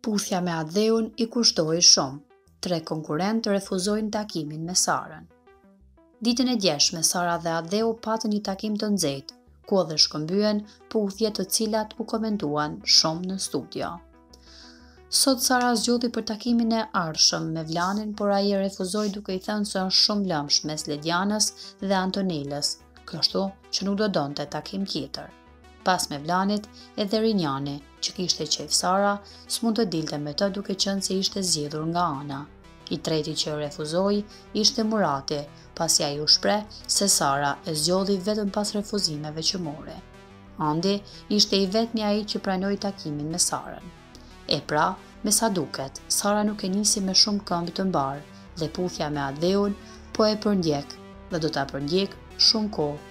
Puthja me Atdheun i kushtoi shumë. Tre konkurrentë refuzojnë takimin me Sarën. Ditën e djeshme, Sara dhe Atdheu patën një takim të nxehtë, ku edhe shkëmbyen puthje të cilat u komentuan shumë në studio. Sot Sara zgjodhi për takimin e ardhshëm Mevlanin, por ai e refuzoi duke i thënë se është shumë lëmsh mes Ledjanës dhe Antonelës, kështu që nuk do donte takim tjetër. Pas Mevlanit, edhe Rinjani, që kishte qejf Sara, s'mund të dilte me të duke qenë se ishte zgjedhur nga Ana. I treti që refuzoi ishte Murati, pasi ai u shpreh se Sara e zgjodhi vetëm pas refuzimeve që mori. Andi ishte i vetmi ai që pranoi takimin me Sarën. E pra, me sa duket, Sara nuk e nisi me shumë këmbë të mbarë dhe puthja me Atdheun po e përndjek dhe do ta përndjek shumë kohë.